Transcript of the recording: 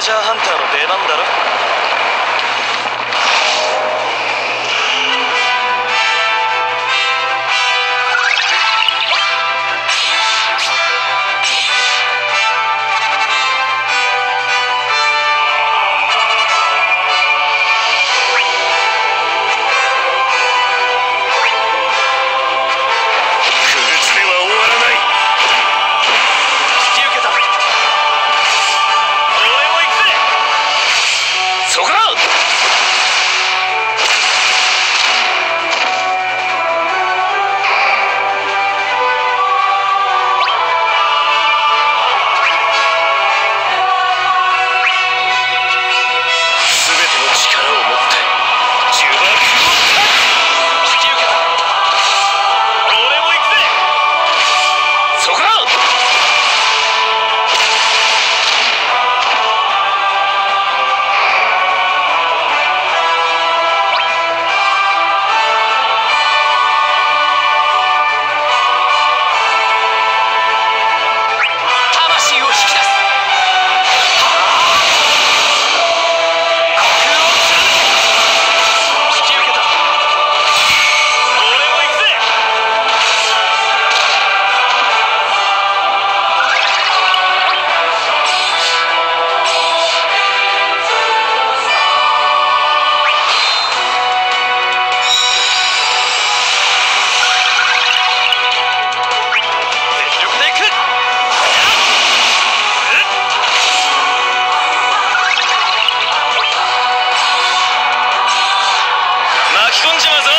レジャーハンターの出番だろ。巻き込んじまうぞ